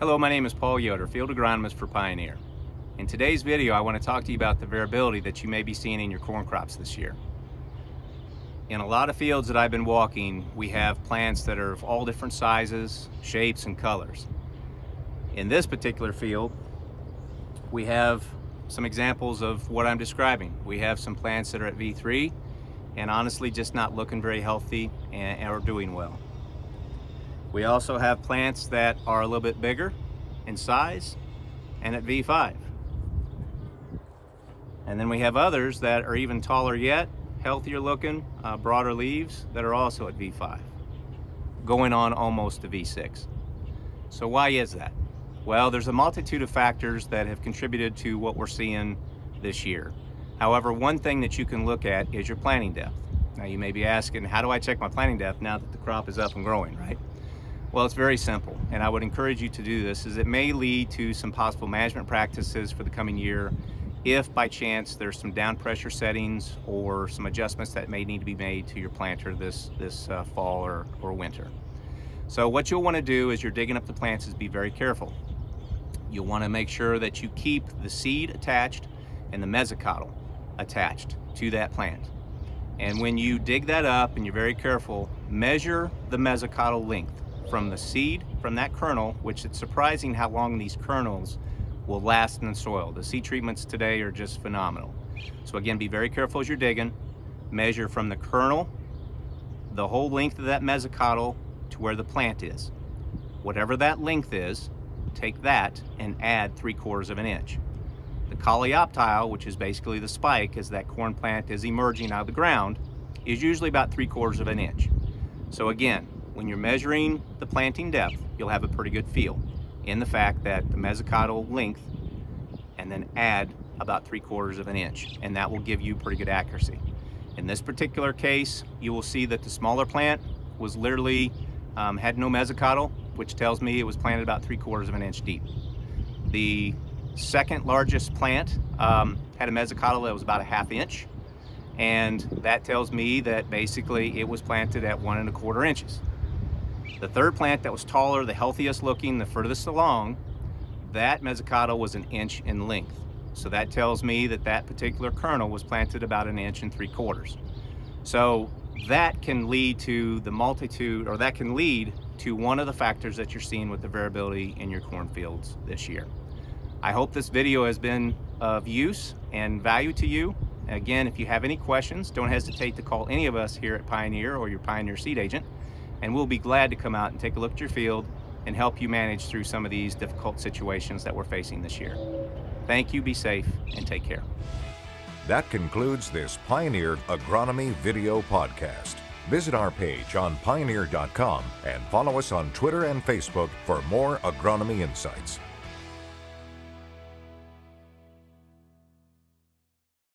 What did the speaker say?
Hello, my name is Paul Yoder, Field Agronomist for Pioneer. In today's video, I want to talk to you about the variability that you may be seeing in your corn crops this year. In a lot of fields that I've been walking, we have plants that are of all different sizes, shapes, and colors. In this particular field, we have some examples of what I'm describing. We have some plants that are at V3 and honestly just not looking very healthy and, are doing well. We also have plants that are a little bit bigger in size and at V5. And then we have others that are even taller yet, healthier looking, uh, broader leaves that are also at V5, going on almost to V6. So why is that? Well, there's a multitude of factors that have contributed to what we're seeing this year. However, one thing that you can look at is your planting depth. Now you may be asking, how do I check my planting depth now that the crop is up and growing, right? Well, it's very simple, and I would encourage you to do this, as it may lead to some possible management practices for the coming year if by chance there's some down pressure settings or some adjustments that may need to be made to your planter this, this uh, fall or, or winter. So what you'll want to do as you're digging up the plants is be very careful. You'll want to make sure that you keep the seed attached and the mesocotyl attached to that plant. And when you dig that up and you're very careful, measure the mesocotyl length from the seed, from that kernel, which it's surprising how long these kernels will last in the soil. The seed treatments today are just phenomenal. So again, be very careful as you're digging. Measure from the kernel, the whole length of that mesocotyl to where the plant is. Whatever that length is, take that and add three quarters of an inch. The coleoptile, which is basically the spike as that corn plant is emerging out of the ground, is usually about three quarters of an inch. So again, when you're measuring the planting depth, you'll have a pretty good feel in the fact that the mesocotyl length and then add about three quarters of an inch and that will give you pretty good accuracy. In this particular case, you will see that the smaller plant was literally um, had no mesocotyl, which tells me it was planted about three quarters of an inch deep. The second largest plant um, had a mesocotyl that was about a half inch and that tells me that basically it was planted at one and a quarter inches. The third plant that was taller, the healthiest looking, the furthest along, that mesocotyl was an inch in length. So that tells me that that particular kernel was planted about an inch and three quarters. So that can lead to the multitude, or that can lead to one of the factors that you're seeing with the variability in your cornfields this year. I hope this video has been of use and value to you. Again, if you have any questions, don't hesitate to call any of us here at Pioneer or your Pioneer Seed Agent and we'll be glad to come out and take a look at your field and help you manage through some of these difficult situations that we're facing this year. Thank you, be safe, and take care. That concludes this Pioneer Agronomy video podcast. Visit our page on pioneer.com and follow us on Twitter and Facebook for more agronomy insights.